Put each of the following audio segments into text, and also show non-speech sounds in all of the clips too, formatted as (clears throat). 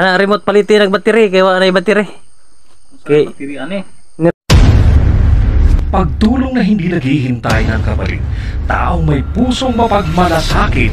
Kana remote paliti nag battery kay wala na battery. Okay. Tiri ani. Pagtulong na hindi naghihintay ng kapalit, taong may pusong mapagmalasakit,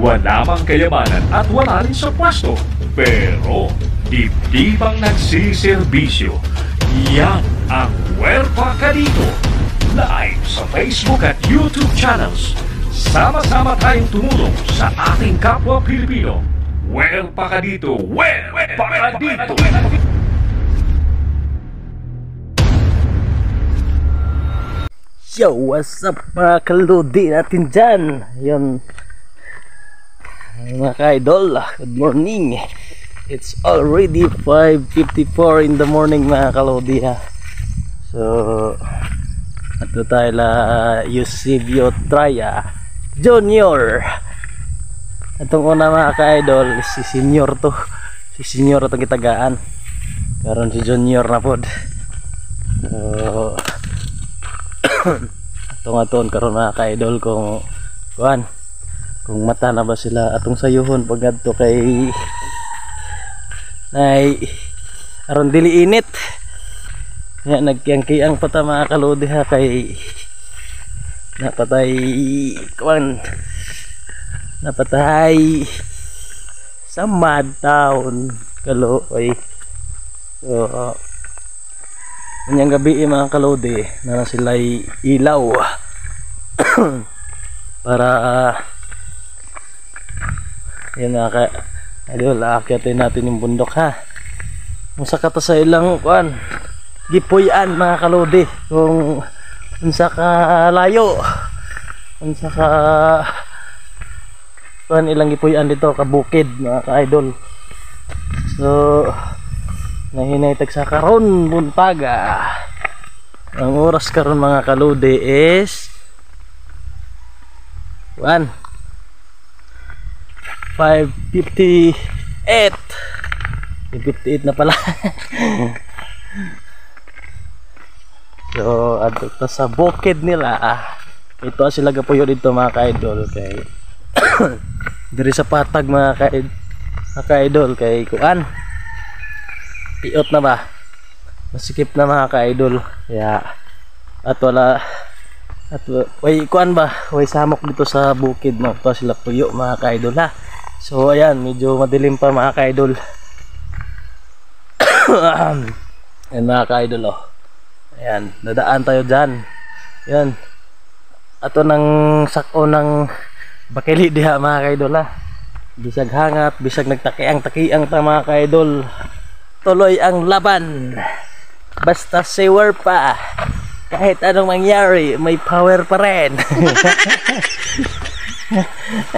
wala mang kayamanan at wala rin sa pwesto. Pero, dibdibang nagsisiservisyo. Yan ang Huerpa ka dito. Live sa Facebook at YouTube channels. Sama-sama tayong tumulong sa ating kapwa Pilipino. Huerpa ka dito. Huerpa ka dito. Yo, what's up mga kaludi natin dyan? Yun. Mga ka-idol, good morning. It's already 5.54 in the morning mga kaludi ha. So, ato tayo la Eusebio Traya Junior. Atong una mga ka-idol, si senior to. Si senior itong kitagaan. Karon si junior na pod. So, (coughs) atong aton karon mga ka-idol kung kuan kung mata na ba sila atong sayuhon pag adto kay nay aron dili init nga nagkiyang-kiyang pa ta mga kalodi ha kay napatay kuan napatay. Sa mad town. Kaloy so Kanyang gabi eh, mga kalode na sila'y ilaw. (coughs) Para uh, yan mga ka idol aakyatin natin yung bundok ha? Musa ka to sa ilang kuan gipuyan mga kalode kung unsa ka layo unsa ka kuan ilang gipuyan dito ka bukid mga ka idol so nahinaytag sa karon buntaga. Ang oras karon mga kalude is 1 5.58 58 na pala. (laughs) So adto ta sa bukid nila. Ah. ito sila gapuyo dito mga ka-idol kay (coughs) diri sa patag mga ka-idol mga ka-idol kay kuan. Iot na ba? Masikip na mga ka-idol. Kaya at wala at way kuan ba? Way samok dito sa bukid mo to sila puyo mga ka-idol ha? So ayan medyo madilim pa mga ka-idol. (coughs) Ayan mga ka-idol oh. Ayan nadaan tayo dyan. Yan ato ng sako ng bakili diha mga ka-idol ha bisag hangat bisag nagtakiang takiang ta mga ka-idol. Tuloy ang laban. Basta sewer pa. Kahit anong mangyari may power pa rin. (laughs)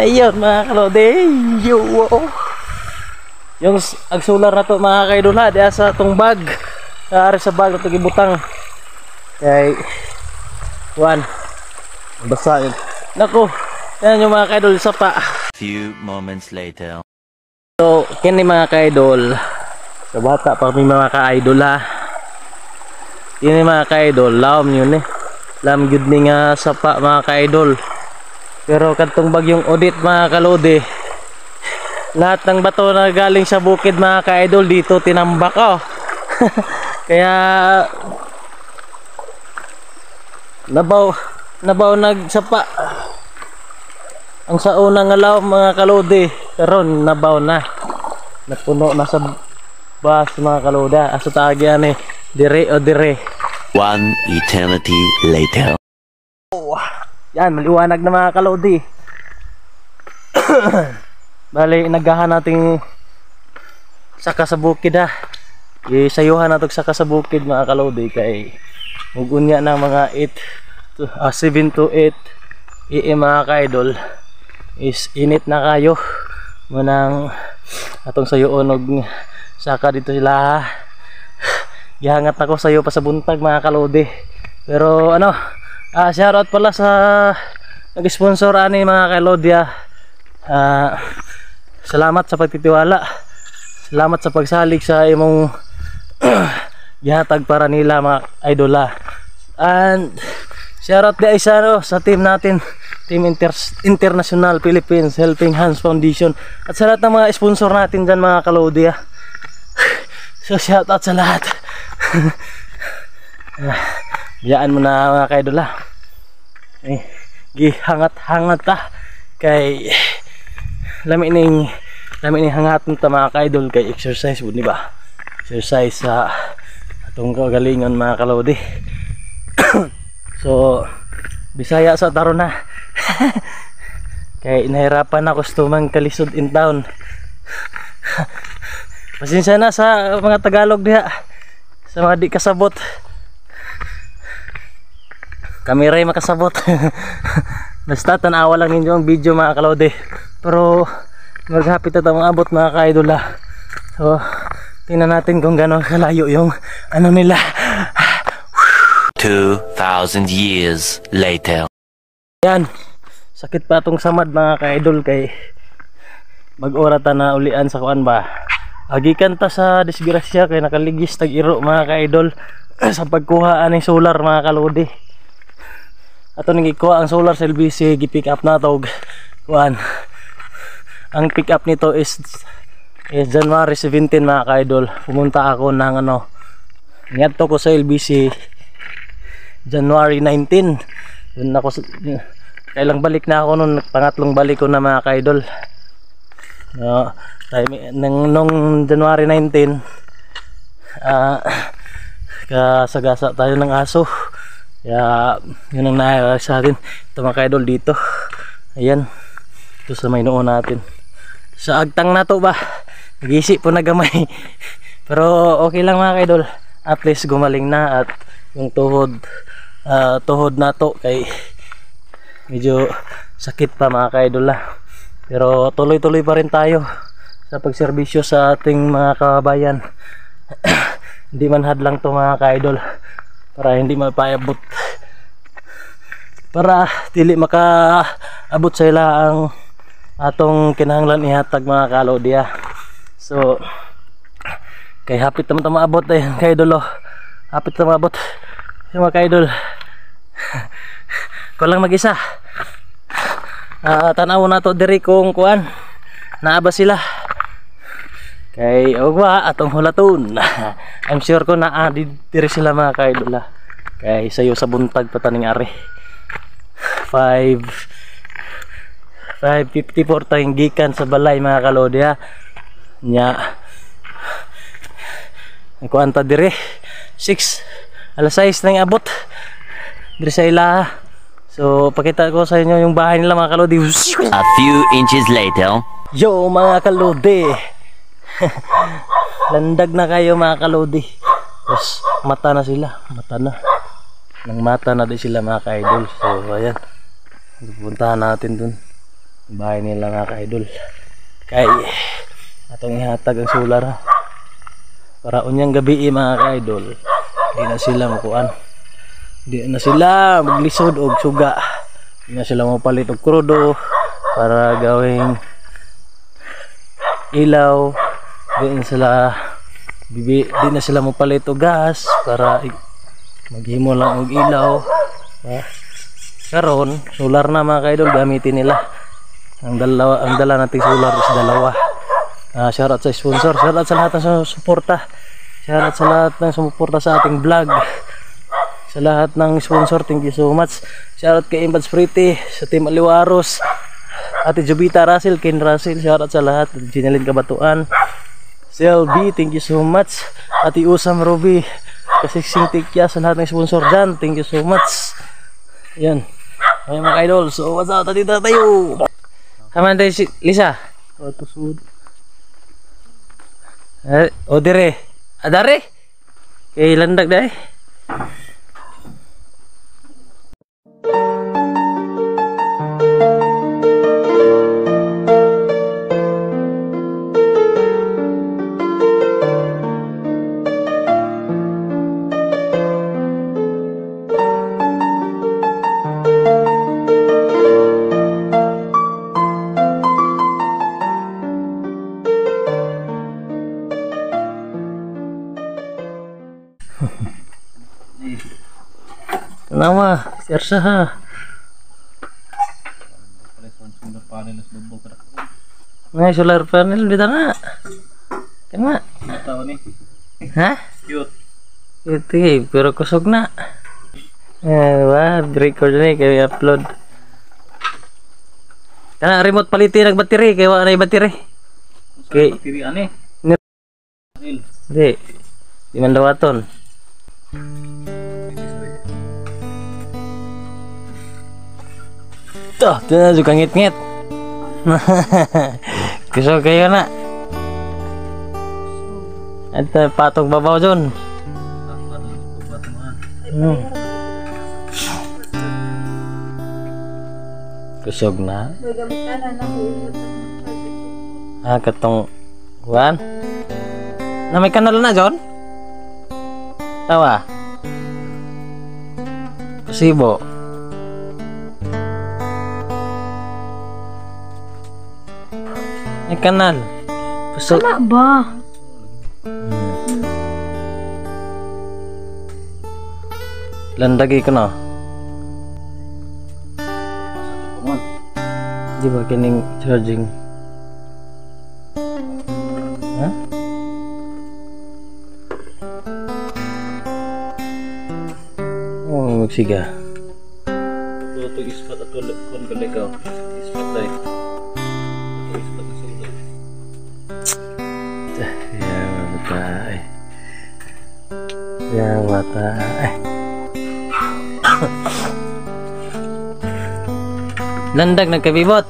Ayun mga kalode yo. Yung ang solar na to mga kaidol ha diya sa tong bag. Dari sa bag ito gibutang kay one basa yun naku yan yung mga kaidol sa pa. Few moments later. so kini mga kaidol. Sa bata pa may mga ka-idol ha? Yung mga ka-idol laom yun eh. Lam yun ni nga sapa mga ka-idol. Pero katong bagyong audit mga kalode lahat ng bato na galing sa bukid mga ka-idol dito tinambak oh. (laughs) Kaya nabaw nabaw nagsapa ang sa unang alaw mga kalode karon nabaw na. Napuno na sa bas mga kaluda. Aso tagyan eh dire o dire? One eternity later. yan maliwanag na mga kaludi (coughs) bali nagahan nating saka sa bukid ha? Isayuhan saka sa bukid mga kaludi kay mugunya na mga 8 to, ah, 7 to 8 AM mga ka-idol is init na kayo. Munang atong sayuon og saka dito sila. Gihangat ako sa iyo pa sa buntag mga kalode pero ano ah shoutout pala sa nag-sponsor ani mga kalodya ah. Salamat sa pagtitiwala. Salamat sa pagsalig sa imong (clears throat) gihatag para nila mga idola and shoutout di isa no, sa team natin Team Inter International Philippines Helping Hands Foundation at sa lahat ng mga sponsor natin dyan mga kalodya (laughs) So shout out sa lahat. (laughs) Ah, Biyaan mo na mga kaidol ha. Eh, gihangat-hangat ta kay lami ning lami ning hangat ta mga kaidol kay exercise bud ni ba? Exercise sa atong kagalingon mga kalodi. (coughs) so Bisaya sa taro na. (laughs) kay inahirapan ako sa tumang kalisod in town. Pasensya na sa mga Tagalog diha. Sa mga di kasabot. Kami rin makasabot. (laughs) Basta tanawa lang ninyo ang video mga kalode. Pero maghapit na tayong abot mga kaidola. So, tingnan natin kung gano'ng kalayo yung ano nila. 2,000 years later. Yan. Sakit pa tong samad mga ka-idol kay mag-orata na ulian sa kuan ba. Agikan ta sa disgrasya kay nakaligis tag iro mga ka-idol (clears throat) sa pagkuha aning solar mga kalodi. Ato ning gikuha ang solar sa LBC gi-pick up na to og kuan. Ang pick up nito is is January 17 mga ka-idol. Pumunta ako ng ano Ngadto ko sa LBC January 19 Doon ako kailang balik na ako noon pangatlong balik ko na mga kaidol. No, time, nung, nung January 19 ah kasagasa tayo ng aso. Kaya yun ang nakakaya sa atin. Ito mga kaidol dito. Ayan. Ito sa may noon natin. Sa agtang na to ba? Nag-isip po na gamay. (laughs) Pero okay lang mga kaidol. At least gumaling na at yung tuhod ah, tuhod na to kay medyo sakit pa mga kaidol ah. pero tuloy tuloy pa rin tayo sa pagserbisyo sa ating mga kabayan (coughs) hindi man hadlang to mga kaidol para hindi mapaabot para dili makaabot sa ila ang atong kinahanglan ihatag mga kalodya so kay hapit naman ito maabot eh kay idol oh. hapit na maabot yung mga kaidol (laughs) ko lang mag-isa. Ah, tanaw na to diri kung kuan. Naaba sila. Kay ogwa atong hulaton (laughs) I'm sure ko na ah, di- diri sila mga kaidol ah. kay sayo sa buntag pataning ari. 5 554 tayong gikan sa balay mga kalodi ha nya. Kuan ta dire 6 alas 6 na yung abot. Dire sa ila so pakita ko sa inyo yung bahay nila mga kalodi. (laughs) A few inches later. yo mga kalodi. (laughs) Landag na kayo mga kalodi. Tapos mata na sila. Mata na. Nang mata na din sila mga ka-idol. So ayan. Pupuntahan natin dun. Yung bahay nila mga ka-idol. Kay atong ihatag ang solar ha. Para unyang gabi eh, mga ka-idol. Hindi na sila makuan hindi na sila maglisod og suga hindi na sila mapalit og krudo para gawing ilaw di na sila bibi, di na sila mapalit og gas para maghimo lang og ilaw ha? karon solar na mga ka-idol gamitin nila ang dalawa ang dala nating solar is dalawa Ah, shout out sa sponsor, shout out sa lahat ng su- suporta. Shout out sa lahat ng sumuporta sa ating vlog. Sa lahat ng sponsor, thank you so much. Shout out kay Imbads Pretty, sa Team Aliwaros, Ate Jubita Russell, Ken Russell, shout out sa lahat. Ginalin Kabatuan, CLB, thank you so much. Ate Usam Ruby, Kasiksing Tikya, sa lahat ng sponsor dyan, thank you so much. Yan. Ay mga idol, so what's up, tatita tayo. Kaman tayo si Lisa. O, tusod. Eh, o dire. Adare. Kay landag dai. Nama, sersa ha. Ngay solar panel bita na. Kena. Tahu nih. Ha? Cute. Ito eh, pero kusog na. Eh, wah, record na eh, kaya upload. Kana remote paliti nag battery kay wala na yung battery. Okay. Tiri ane. Hindi. Di man dawaton. Tuh, na suka ngit-ngit. (laughs) Kusog kayo na. Ito, patong babaw dun. Hmm. Na. Ah, katong kuan. Na kanal na, John? Tawa. Pasibo. May kanal. Kusog. Wala ba? Landagi ko na. Di ba kining charging? Ha? Oh, magsiga. Ito ispat at wala kon kalikaw. Ispat dai. (coughs) Ya matay. Landag nagkabibot.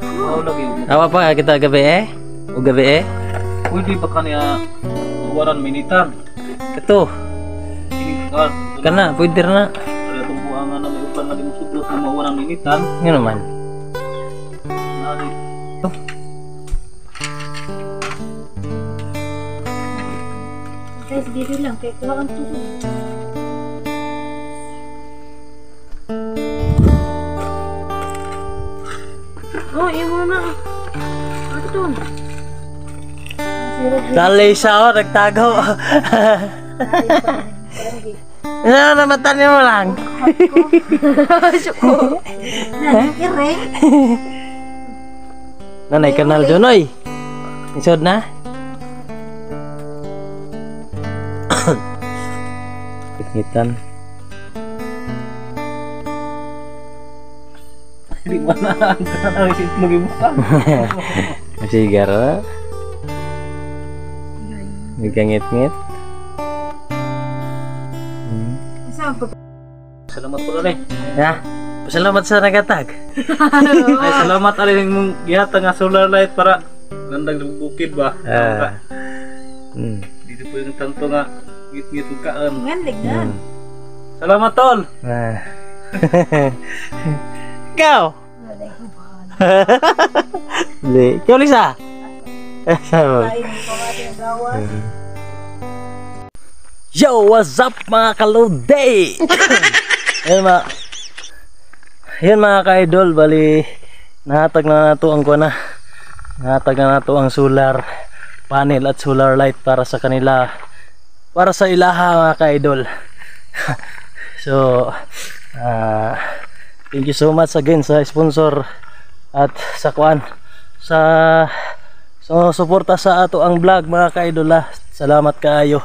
Mao lagi. Awa pa kita gabi eh. O gabi eh. Pwede pa kaniya waran minitan. Ito. Ini kan Kana, pwede na. ada tumbuangan na may upan na di mo na mawarang minitan. Nga naman. Guys, dito lang. Kaya kuha kang tulong. Oh, iyo mo na. Ano to? Dali siya oh, nagtago. (laughs) Ano namatan niyo lang? (laughs) Nakikirek. Nanay kanal dyan oy. Isod na? Kitngitan. Di mana ang kanang isip mo gibuka. (laughs) Masigar na. Nagkangit-ngit. Saan pa? Salamat po rin. Ya, pasalamat sa nagatag. Ay salamat alin mong gihata nga solar light para landag ng bukid ba. Ah. Hmm. Dito po yung tanto nga ngit-ngit yung kaan. Gandig na. Hmm. Salamat tol. Ah. (laughs) Ikaw? (laughs) Hindi. Ikaw, Lisa? Eh, sama. Yo, what's up mga kalode? (coughs) Ayun mga Ayun mga ka-idol, bali nahatag na nato ang kuha na. Nahatag na nato ang solar panel at solar light para sa kanila para sa ilaha mga ka-idol. (laughs) so, ah thank you so much again sa sponsor at sa kuan sa so suporta sa ato ang vlog mga ka-idol ah. Salamat kaayo.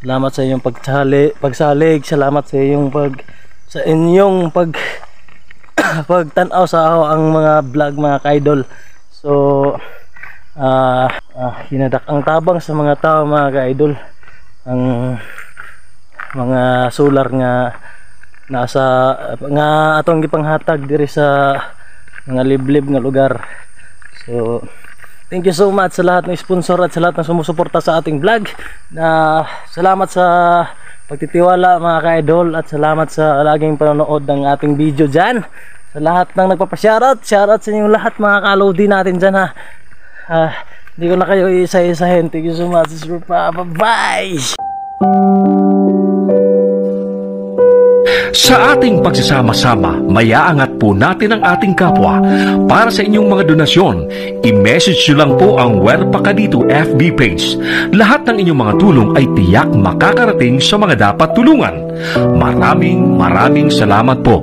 Salamat sa inyong pagsali, pagsalig, salamat sa inyong pag sa inyong pag (coughs) pagtanaw sa ako ang mga vlog mga ka-idol. So ah ah, hinadak ang tabang sa mga tao mga ka-idol. Ang mga solar nga nasa nga atong gipanghatag diri sa mga liblib nga lugar. So Thank you so much sa lahat ng sponsor at sa lahat ng sumusuporta sa ating vlog. Na salamat sa pagtitiwala mga ka-idol at salamat sa laging panonood ng ating video dyan. Sa lahat ng nagpapashoutout, shoutout sa inyong lahat mga kalodi natin dyan ha. Ah, hindi ko na kayo isa-isahin. Thank you so much. Super pa. Bye-bye! Sa ating pagsasama-sama, mayaangat po natin ang ating kapwa. Para sa inyong mga donasyon, i-message nyo lang po ang Werpa Ka Dito FB page. Lahat ng inyong mga tulong ay tiyak makakarating sa mga dapat tulungan. Maraming maraming salamat po.